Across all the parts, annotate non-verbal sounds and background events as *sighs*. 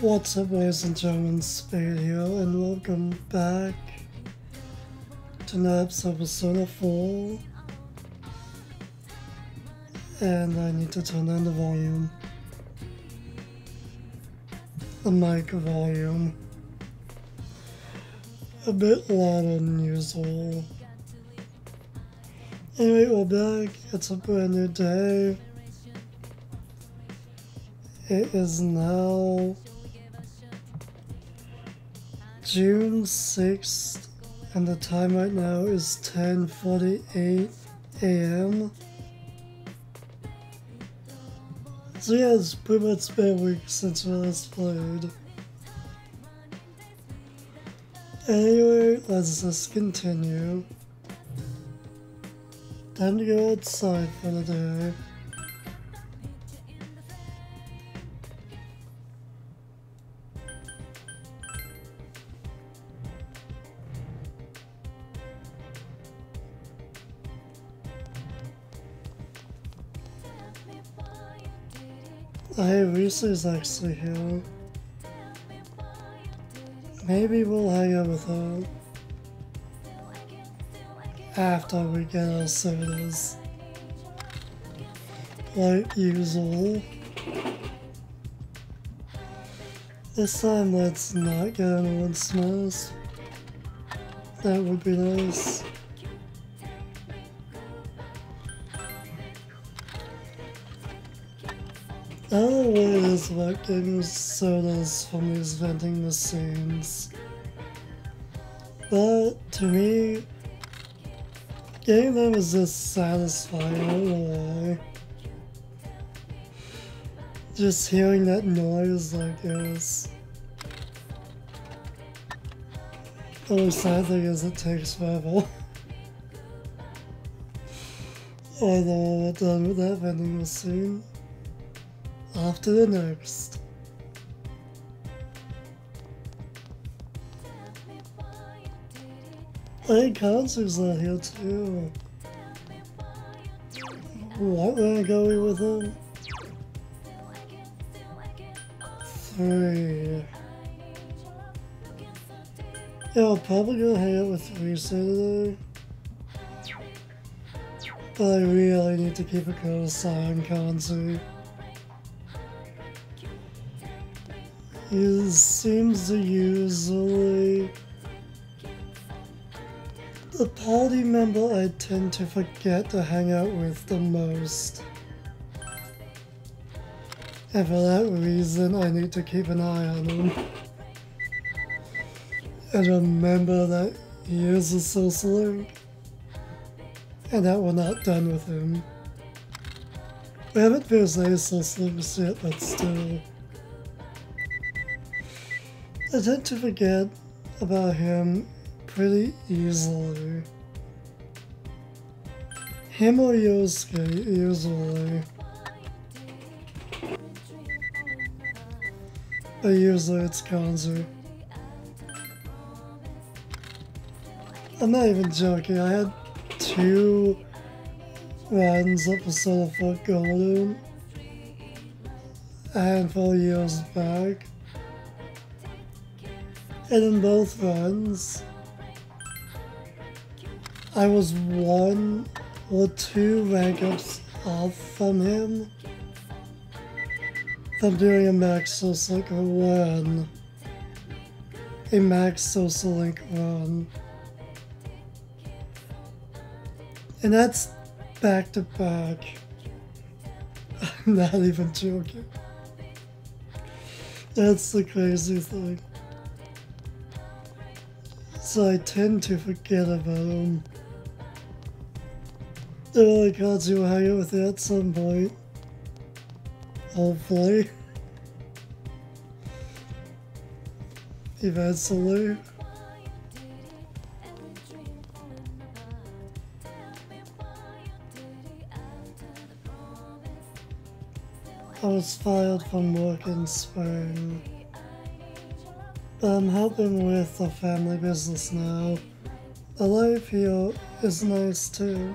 What's up, ladies and gentlemen? Spade here, and welcome back to another episode of Persona 4. And I need to turn down the volume. The mic volume. A bit louder than usual. Anyway, we're back. It's a brand new day. It is now June 6th, and the time right now is 10:48 a.m. So yeah, it's pretty much been a week since we last played. Anyway, let's just continue. Time to go outside for the day. Hey, Risa's actually here. Maybe we'll hang out with her after we get our sodas. Like usual. This time let's not get anyone smashed. That would be nice. Getting sodas from these vending machines. But to me, getting them is just satisfying, I know. Just hearing that noise like this. The only sad thing is it takes forever. Although I'm done with that vending machine after the next. Hey, Kanji's not here too. What when I go with him? Three. Yeah, I'll probably go hang out with Risa today. But I really need to keep a close eye on Kansu. He seems to usually the party member I tend to forget to hang out with the most. And for that reason, I need to keep an eye on him. And remember that he is a link. And that we're not done with him. We haven't finished any links yet, but still. I tend to forget about him pretty easily. Him or Yosuke, usually. But usually it's Kanji. I'm not even joking, I had two runs of Persona 4 Golden a handful of years back. And in both runs, I was one or two rank ups off from him from doing a max social link run. A max social link run. And that's back to back. *laughs* I'm not even joking. That's the crazy thing. So I tend to forget about them. Oh, I got to hang out with at some point. Hopefully. Eventually. I was fired from work in spring. I'm helping with the family business now. The life here is nice too.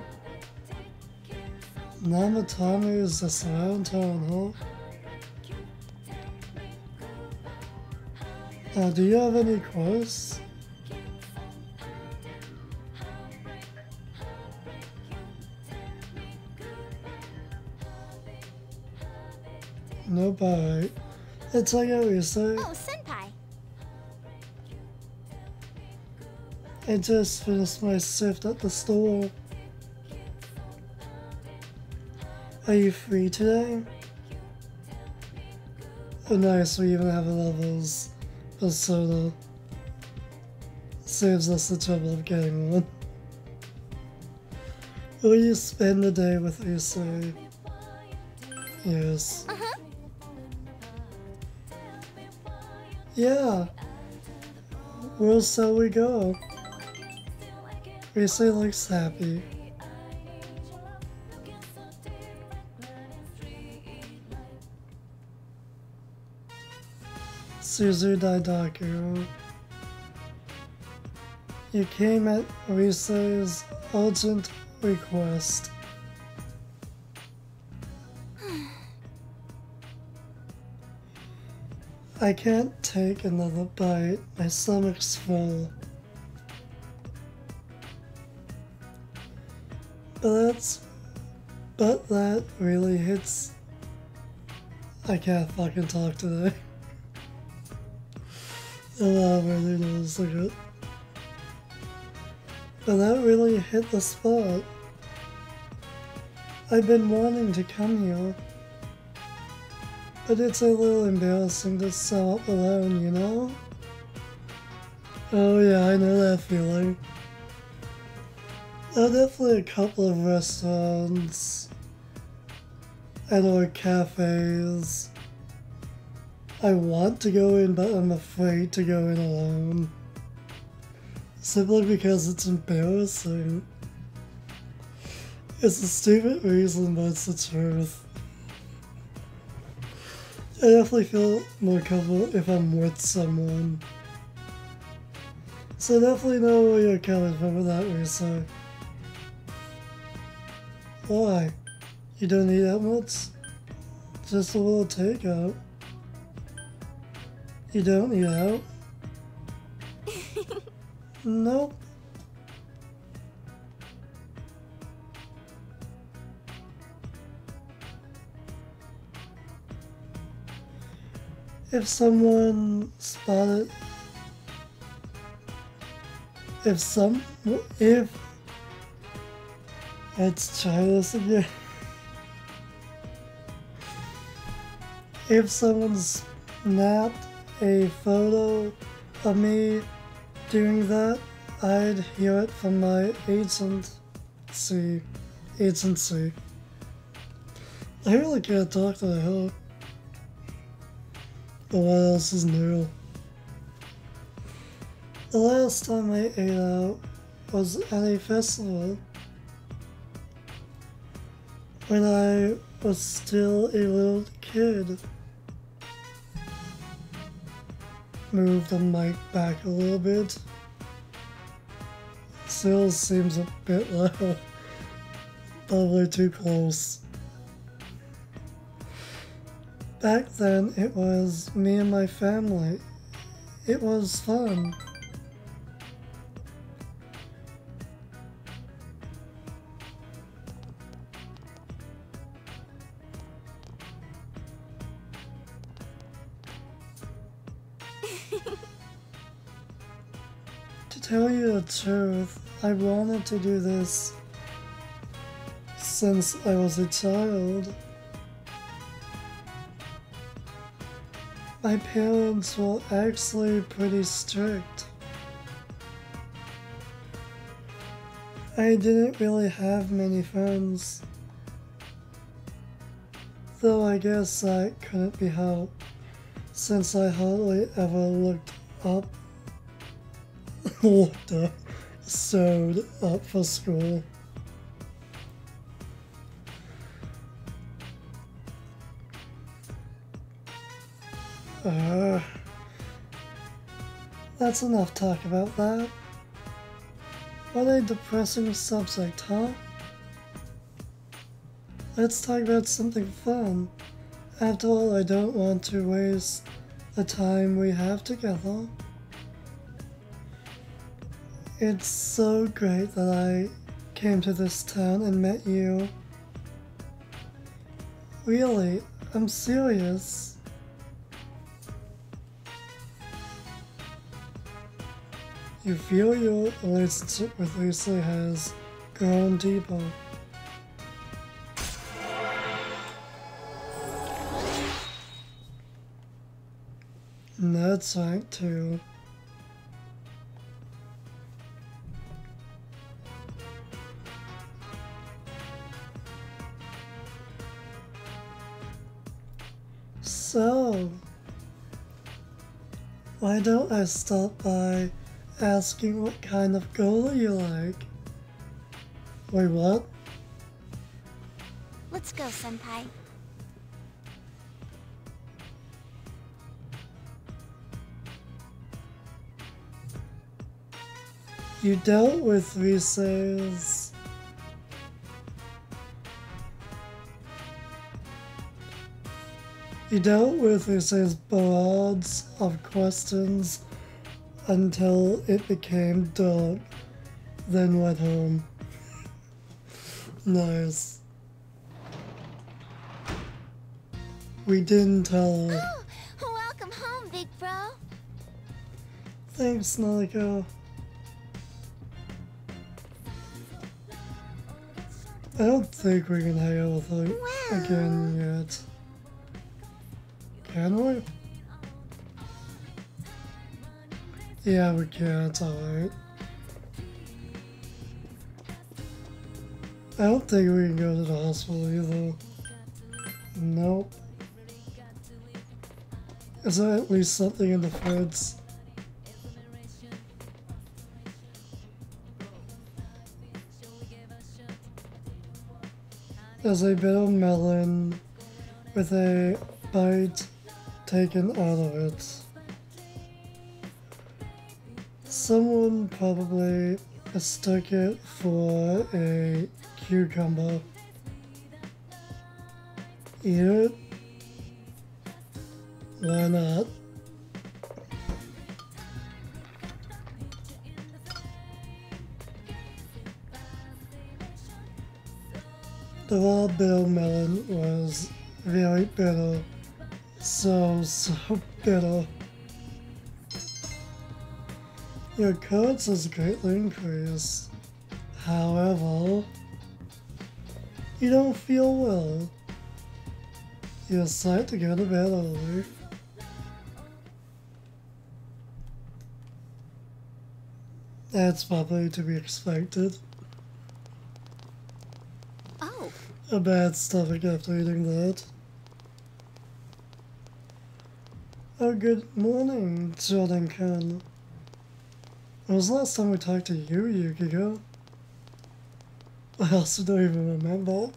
Namatame is just around town, huh? Do you have any quests? No bite. It's like how you say. Oh, I just finished my shift at the store. Are you free today? Oh nice, we even have a levels persona. Saves us the trouble of getting one. Will you spend the day with Issei? Yes. Uh-huh. Yeah. Where shall we go? Issei looks happy. Souzai Daigaku. You came at Rise's urgent request. *sighs* I can't take another bite. My stomach's full. But that's. But that really hits. I can't fucking talk today. Oh, *laughs* I really knows like it. But that really hit the spot. I've been wanting to come here. But it's a little embarrassing to show up alone, you know? Oh yeah, I know that feeling. There are definitely a couple of restaurants and or cafes I want to go in, but I'm afraid to go in alone. Simply because it's embarrassing. It's a stupid reason, but it's the truth. I definitely feel more comfortable if I'm with someone. So definitely know where you're coming from with that reason. Why? You don't need that much? Just a little takeout. You don't need out? *laughs* nope. If someone spotted, if some, if it's this again, if someone snapped a photo of me doing that, I'd hear it from my agency. Agency. I really can't talk to the hell. But what else is new? The last time I ate out was at a festival. When I was still a little kid. move the mic back a little bit. Still seems a bit *laughs* low. Probably too close. Back then, it was me and my family. It was fun. Truth, I wanted to do this since I was a child. My parents were actually pretty strict. I didn't really have many friends. Though I guess that couldn't be helped, since I hardly ever looked up, up, sewed up for school. Uh, that's enough talk about that. What a depressing subject, huh? Let's talk about something fun. After all, I don't want to waste the time we have together. It's so great that I came to this town and met you. Really, I'm serious. You feel your relationship with Lisa has grown deeper. That's right too. Why don't I start by asking what kind of girl you like? Wait, what? Let's go, Senpai. You dealt with resales. You dealt with resales barrage of questions until it became dark, then went home. *laughs* nice. We didn't tell her. *gasps* Oh, welcome home, big bro. Thanks, Nanako. I don't think we can hang out with her again yet. Can we? Yeah, we can, it's alright. I don't think we can go to the hospital either. Nope. Is there at least something in the fridge? There's a bit of melon with a bite taken out of it. Someone probably mistook it for a cucumber. Eat it? Why not? The raw bitter melon was very bitter. So, so bitter. Your codes has greatly increased. However, you don't feel well. You decide to go to bed early. That's probably to be expected. Oh, A bad stomach after eating that. Oh, good morning, Jordan Khan. When was the last time we talked to you, Yukiko? I also don't even remember.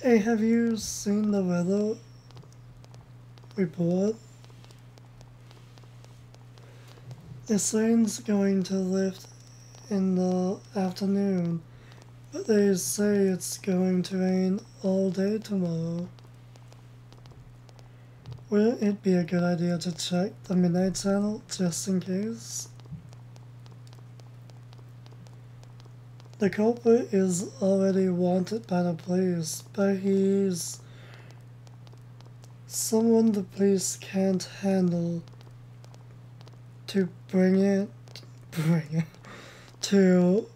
Hey, have you seen the weather report? The rain's going to lift in the afternoon, but they say it's going to rain all day tomorrow. Wouldn't it be a good idea to check the Midnight Channel just in case? The culprit is already wanted by the police, but he's someone the police can't handle to bring it *laughs* bring it to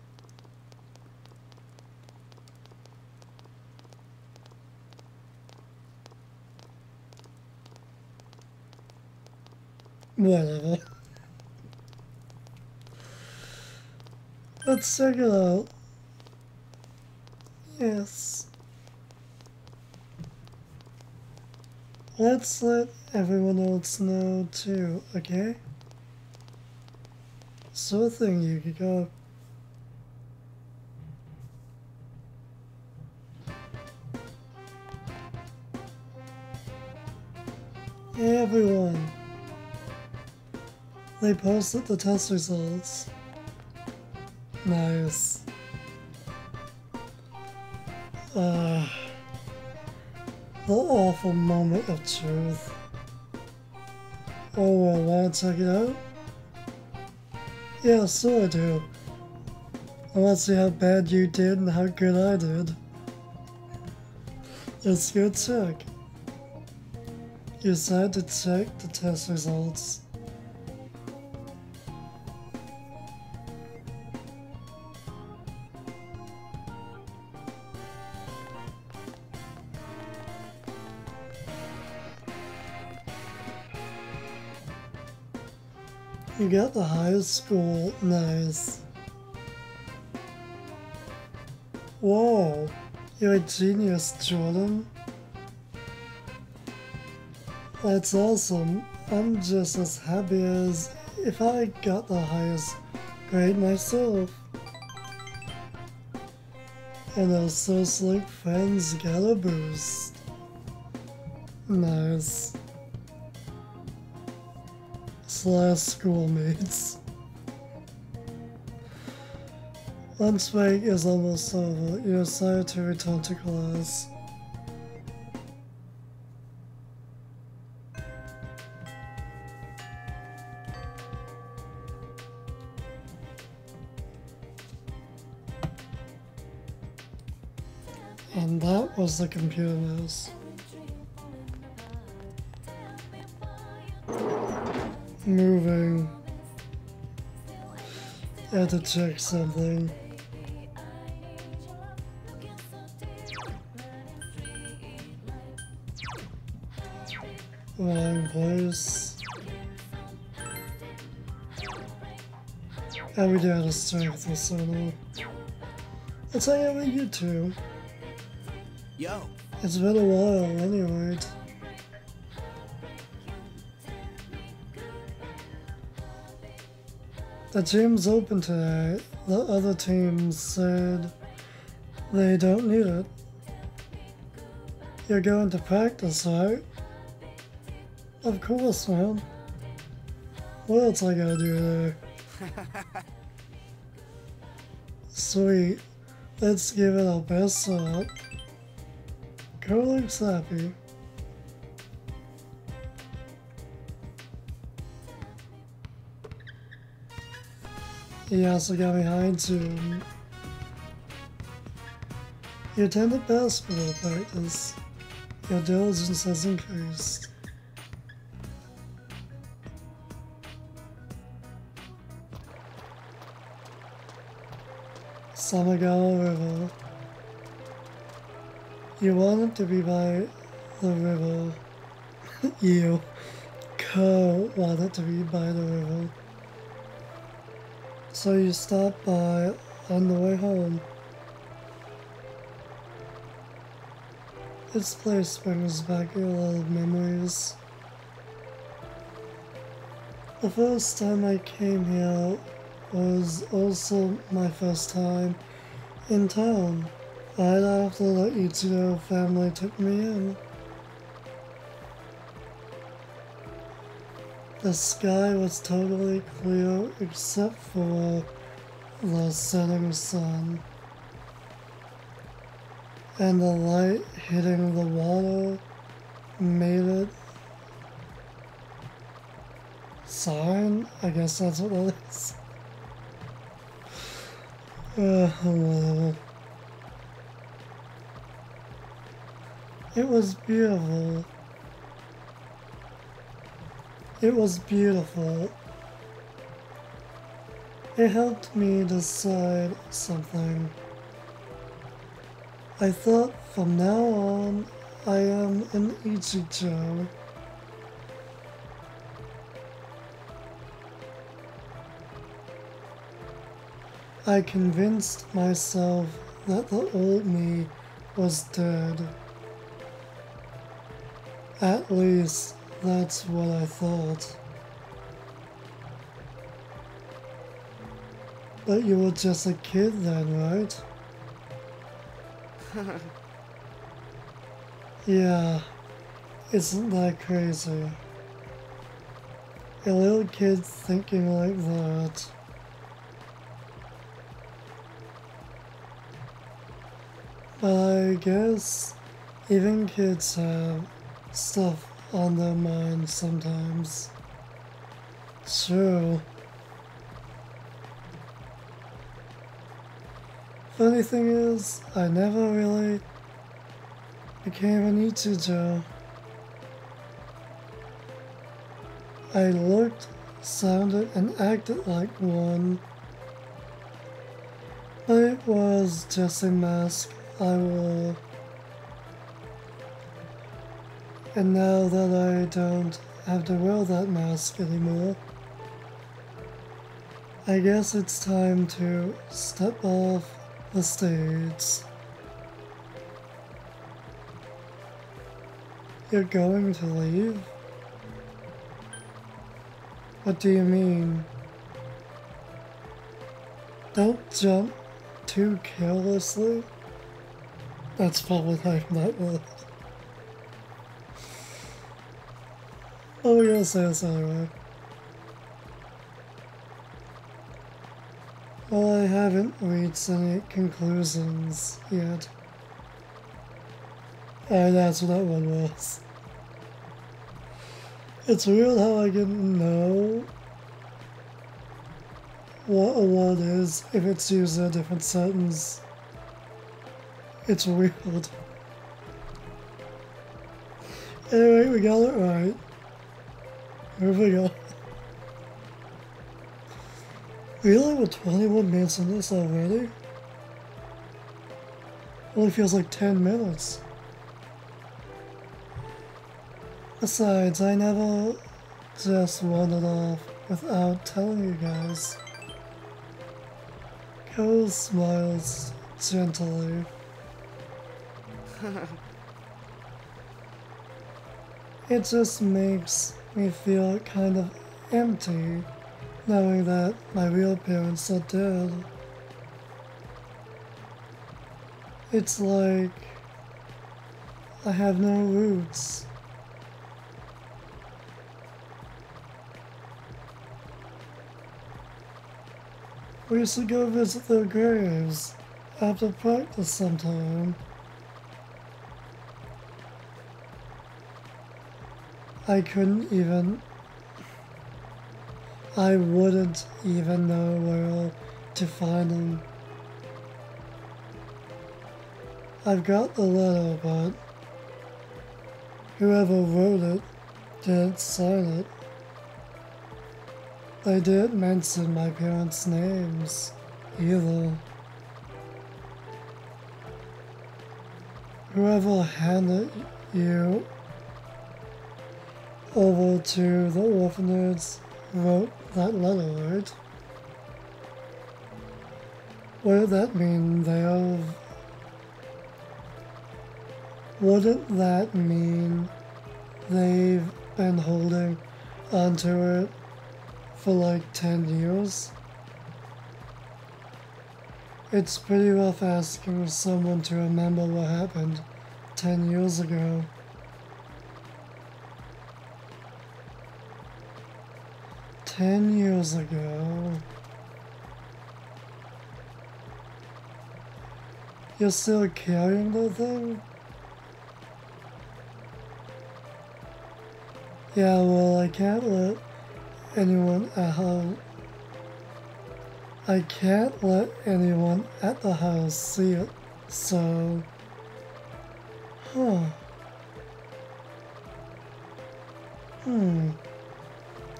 whatever. Let's check it out. Yes. Let's let everyone else know too, okay? Sure thing. Hey everyone. They posted the test results. Nice. Uh, the awful moment of truth. Oh, well, wanna check it out? Yeah, so I do. I wanna see how bad you did and how good I did. Let's go check. You decide to check the test results. You got the highest score. Nice. Whoa. You're a genius, Jordan. That's awesome. I'm just as happy as if I got the highest grade myself. And our so slick friends got a boost. Nice slash schoolmates. Lunch break is almost over. You're decided to return to class. And that was the computer mouse. Moving. I had to check something. Wrong place. And we do have to strength with Sono. Let's hang out with you two. Yo. It's been a while anyway. The gym's open today. The other team said they don't need it. You're going to practice, right? Of course, man. What else I gotta do there? *laughs* Sweet. Let's give it our best shot. Girl looks happy. He also got behind him. You attended basketball practice. Your diligence has increased. Samegawa River. You wanted to be by the river. *laughs* you. Kou *laughs* wanted to be by the river. So you stopped by on the way home. This place brings back a lot of memories. The first time I came here was also my first time in town, right after the Ichijo family took me in. The sky was totally clear except for the setting sun. And the light hitting the water made it sign? I guess that's what it is. *sighs* Uh, whatever. It was beautiful. It was beautiful. It helped me decide something. I thought from now on, I am an Ichijo. I convinced myself that the old me was dead. At least that's what I thought. But you were just a kid then, right? *laughs* yeah, isn't that crazy? A little kid thinking like that. But I guess even kids have stuff on their mind sometimes. True. Funny thing is, I never really became an Ichijo. I looked, sounded, and acted like one. But it was just a mask I wore. And now that I don't have to wear that mask anymore, I guess it's time to step off the stage. You're going to leave? What do you mean? Don't jump too carelessly. That's probably like that word. Oh, yes, yes, alright. Well, I haven't reached any conclusions yet. And that's what that one was. It's weird how I can know what a word is if it's used in a different sentence. It's weird. Anyway, we got it right. Moving on. Really? We're 21 minutes in this already? Only feels like 10 minutes. Besides, I never just wandered off without telling you guys. Kou smiles gently. *laughs* it just makes me feel kind of empty knowing that my real parents are dead. It's like I have no roots. We used to go visit their graves after practice sometime. I couldn't even. I wouldn't even know where to find them. I've got the letter, but whoever wrote it didn't sign it. They didn't mention my parents' names either. Whoever handed you over to the orphanage wrote that letter, right? What did that mean they have... Wouldn't that mean they've been holding onto it for like 10 years? It's pretty rough asking someone to remember what happened 10 years ago. Ten years ago. You're still carrying the thing? Yeah, well, I can't let anyone at home. I can't let anyone at the house see it, so. Huh. Hmm.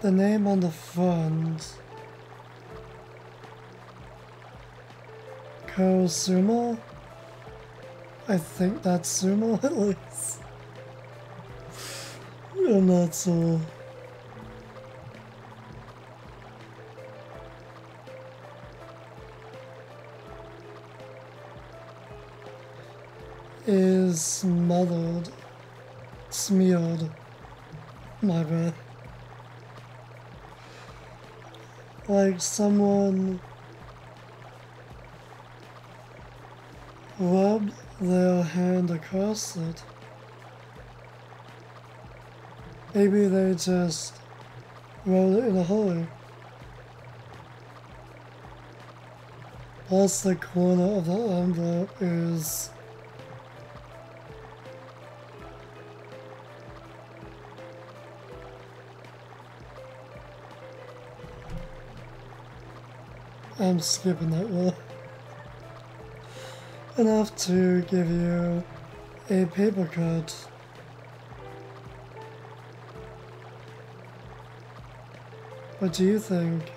The name on the front. Kou Sumo? I think that's Sumo *laughs* at least. I'm not. Is smothered, smeared, my bad. Like someone rubbed their hand across it. Maybe they just rolled it in a hurry. Plus the corner of the envelope is I'm skipping that one. Enough to give you a paper cut. What do you think?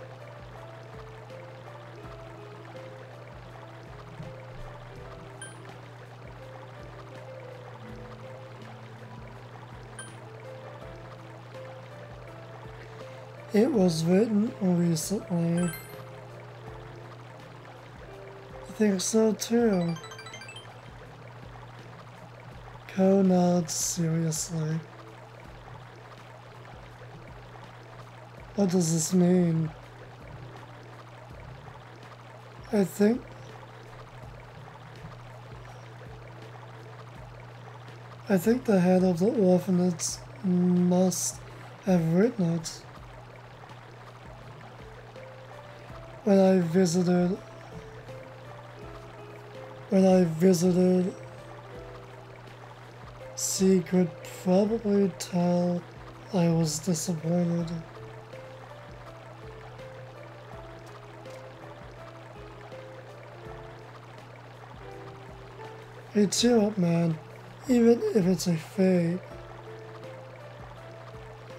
It was written recently. Think so too. Kou nods seriously. What does this mean? I think I think the head of the orphanage must have written it. When I visited when I visited she could probably tell I was disappointed. Hey, chill up, man. Even if it's a fake.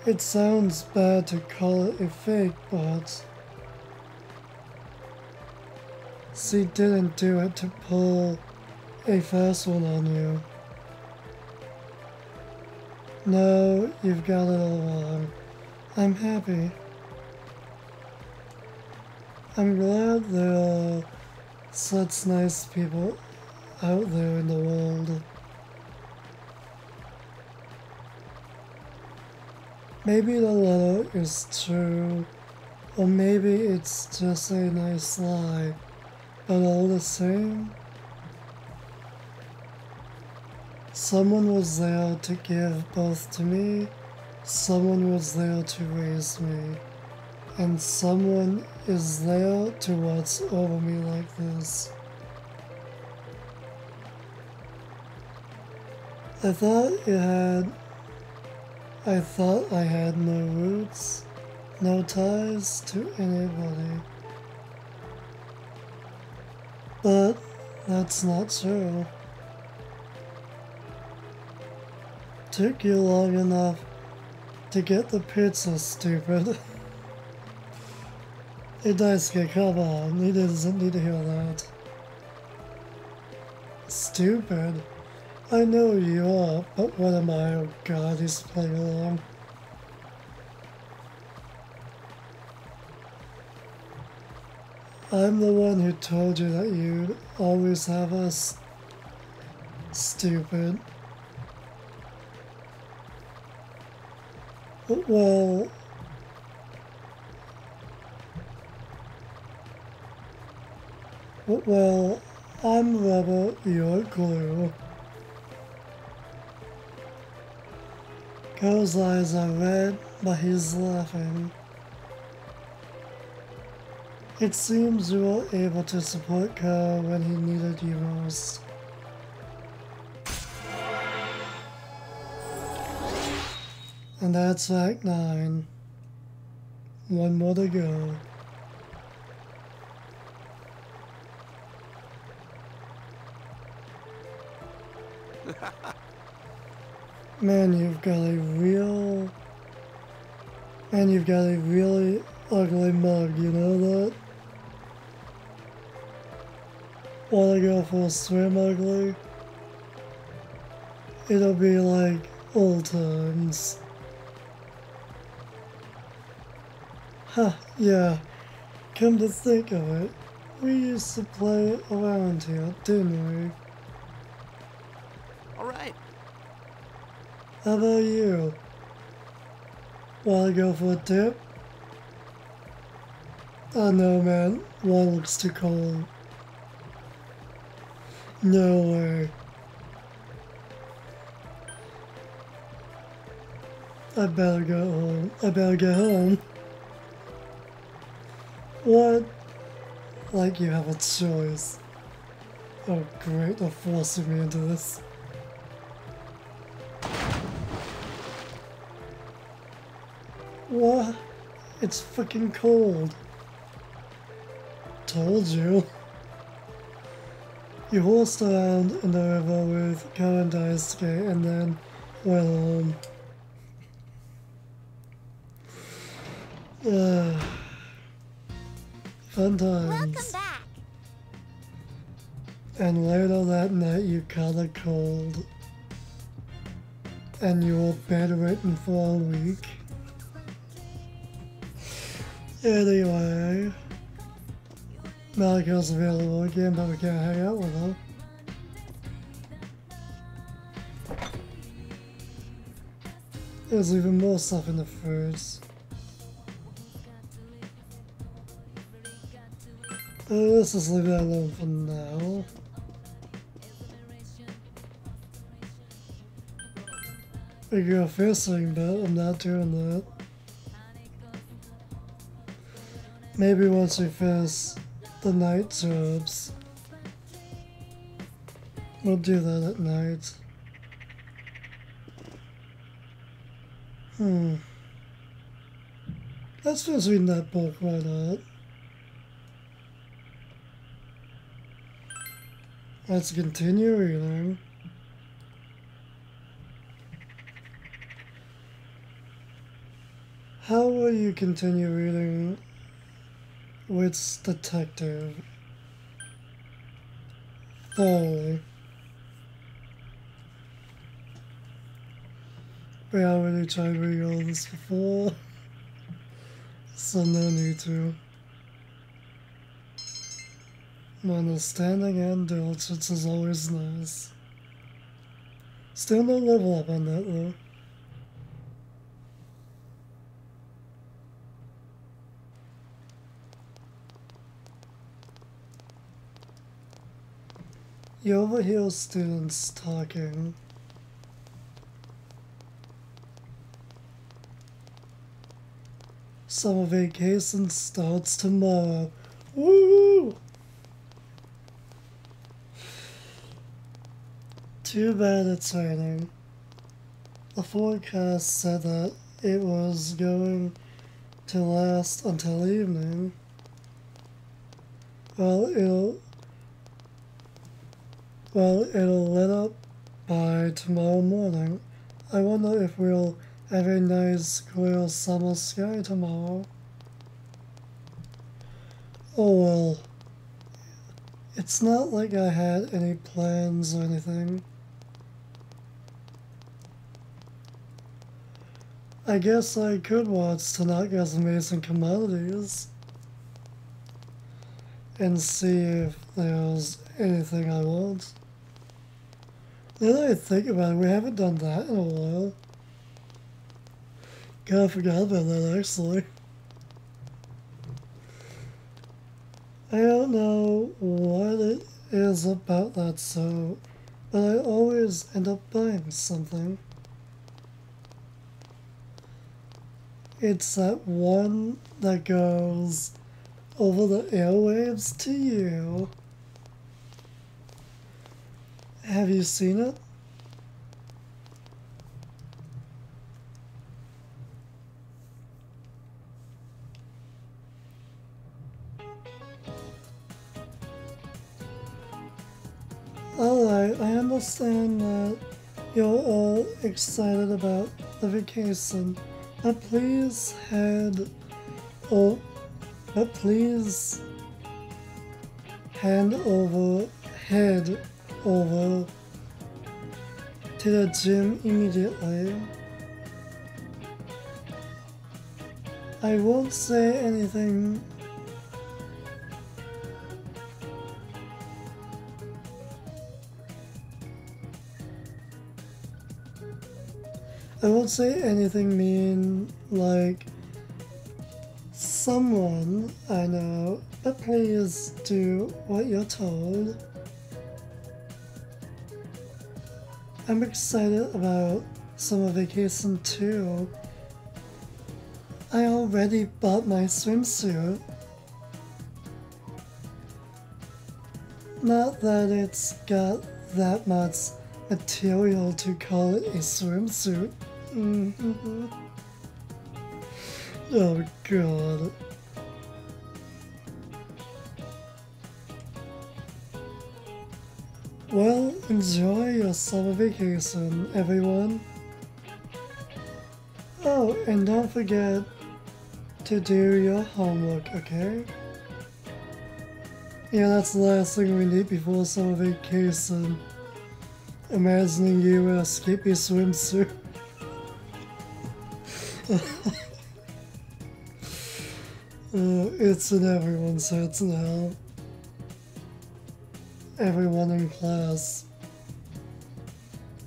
It sounds bad to call it a fake, but... She didn't do it to pull a fast one on you. No, you've got it all wrong. I'm happy. I'm glad there are such nice people out there in the world. Maybe the letter is true, or maybe it's just a nice lie, but all the same, someone was there to give birth to me, someone was there to raise me, and someone is there to watch over me like this. I thought it had. I thought I had no roots, no ties to anybody. But that's not true. Took you long enough to get the pizza, stupid. *laughs* hey, Daisuke, come on. He doesn't need to hear that. Stupid. I know you are, but what am I? Oh god, he's playing along. I'm the one who told you that you'd always have us stupid. Well, well, I'm rubber, you're glue. Girl's eyes are red, but he's laughing. It seems you were able to support Carl when he needed you most. And that's Act 9. One more to go. *laughs* Man, you've got a real... Man, you've got a really ugly mug, you know that? Wanna go for a swim ugly? It'll be like old times. Huh, yeah. Come to think of it, we used to play around here, didn't we? Alright. How about you? Wanna go for a dip? Oh no, man. One looks too cold. No way. I better go home. I better get home. What? Like you have a choice. Oh great, they're forcing me into this. What? It's fucking cold. told you. You horse around in the river with and Daisuke and then went home. Uh, fun times. Welcome back. And later that night you caught a cold. And you were bedridden for a week. Anyway. Available again, but we can't hang out with her. There's even more stuff in the fridge. Uh, let's just leave that alone for now. We go fishing, but I'm not doing that. Maybe once we finish the night jobs, we'll do that at night. Hmm. Let's finish reading that book, why not? Let's continue reading. How will you continue reading Which Detective? Thoroughly. We already tried reading all this before, so no need to. Understanding and diligence is always nice. Still no level up on that though. You overhear students talking. Summer vacation starts tomorrow. Woo! Too bad it's raining. The forecast said that it was going to last until evening. Well, it'll well, it'll let up by tomorrow morning. I wonder if we'll have a nice clear summer sky tomorrow. Oh well. It's not like I had any plans or anything. I guess I could watch Tanaka's Amazing Commodities and see if there's anything I want. Now that I think about it, we haven't done that in a while. God, I forgot about that actually. I don't know what it is about that so, but I always end up buying something. It's that one that goes over the airwaves to you. Have you seen it? Alright, I understand that you're all excited about the vacation, but please head oh, but please hand over head over to the gym immediately. I won't say anything. I won't say anything mean like someone I know, but please do what you're told. I'm excited about summer vacation too. I already bought my swimsuit. Not that it's got that much material to call it a swimsuit. *laughs* Oh god. Well, enjoy your summer vacation, everyone. Oh, and don't forget to do your homework, okay? Yeah, that's the last thing we need before summer vacation. Imagining you in a skippy swimsuit. *laughs* uh, it's in everyone's heads now. Everyone in class.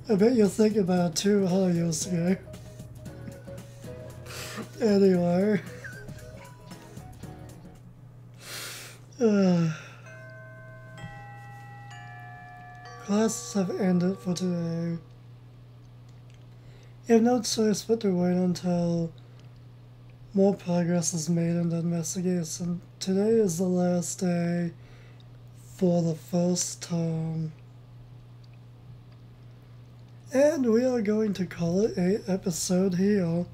I bet you'll think about it too, huh, Yosuke? anyway. *sighs* Classes have ended for today. You have no choice but to wait until more progress is made in the investigation. Today is the last day for the first term. And we are going to call it a episode here.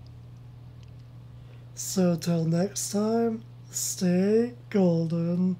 So till next time, stay golden.